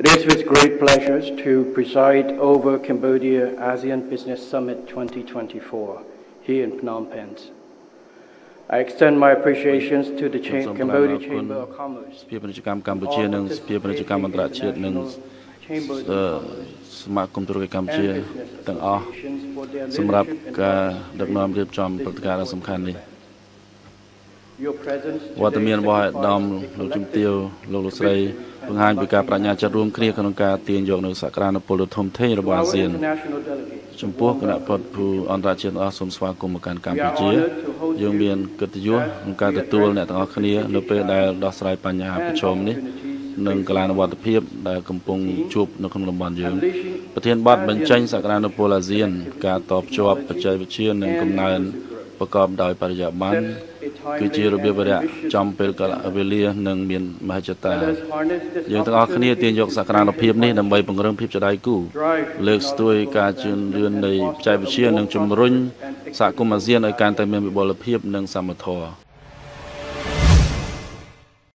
It is with great pleasure to preside over Cambodia ASEAN Business Summit 2024 here in Phnom Penh. I extend my appreciations to the Cha- សូមថ្លែង Cambodia អរគុណ Chamber of Commerce, សភាពាណិជ្ជកម្មកម្ពុជានិងសភាពាណិជ្ជកម្មអន្តរជាតិនិង Chambers អឺ of Commerce, សមាគមទូរកិច្ចកម្ពុជា and business ទាំងអស់ associations for their សម្រាប់ leadership and ការដឹកនាំ partnership រៀបចំព្រឹត្តិការណ៍ដ៏សំខាន់នេះ Your presence វត្តមានរបស់អាដាម signifies a លោកជំ collective ទាវលោកលោកស្រីបង្ហាញពីការប្រាជ្ញាចិត្តរួមគ្នាក្នុងការទាញយកនៅសក្តានុពលដ៏ធំធេងរបស់ To អា our ស៊ាន international delegates, ចំពោះគណៈប្រតិភូអន្តរជាតិទាំងអស់សូមស្វាគមន៍មកកាន់កម្ពុជាយើងមានកិត្តិយសក្នុងការទទួលអ្នកទាំងអស់គ្នានៅពេលដែលដោះស្រាយបញ្ហាប្រឈមនេះនិងកលានុវត្តភាពដែលកំពុងជួបនៅក្នុងតំបន់យើង unleashing ប្រធានបទបញ្ចេញសក្តានុពលអាស៊ាន ការតបជាប់បច្ចេកវិទ្យានិងកំណើនប្រកបដោយបរិយាបន្ន a timely គឺជារបៀបវរៈ and ambitious ចំពេលកលៈវេលានិងមានមហិច្ឆតា Let us harness this យើងទាំងអស់គ្នាទាញយកសក្តានុភាពនេះដើម្បីពង្រឹងភាពជាដៃគូ drive លើកស្ទួយការជឿនលឿននៃបច្ចេកវិទ្យានិងជំរុញសហគមន៍អាស៊ានឲ្យកាន់តែមានវិបុលភាពនិងសមធម៌